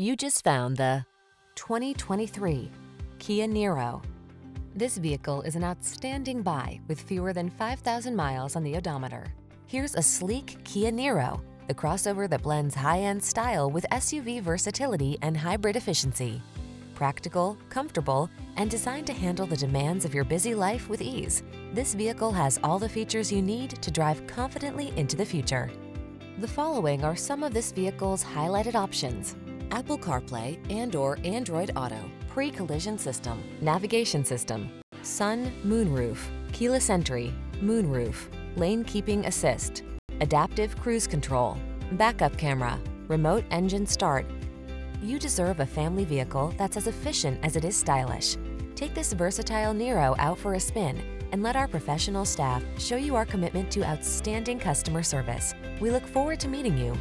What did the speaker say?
You just found the 2023 Kia Niro. This vehicle is an outstanding buy with fewer than 5,000 miles on the odometer. Here's a sleek Kia Niro, the crossover that blends high-end style with SUV versatility and hybrid efficiency. Practical, comfortable, and designed to handle the demands of your busy life with ease, this vehicle has all the features you need to drive confidently into the future. The following are some of this vehicle's highlighted options. Apple CarPlay and or Android Auto, pre-collision system, navigation system, sun, moonroof, keyless entry, moonroof, lane keeping assist, adaptive cruise control, backup camera, remote engine start. You deserve a family vehicle that's as efficient as it is stylish. Take this versatile Niro out for a spin and let our professional staff show you our commitment to outstanding customer service. We look forward to meeting you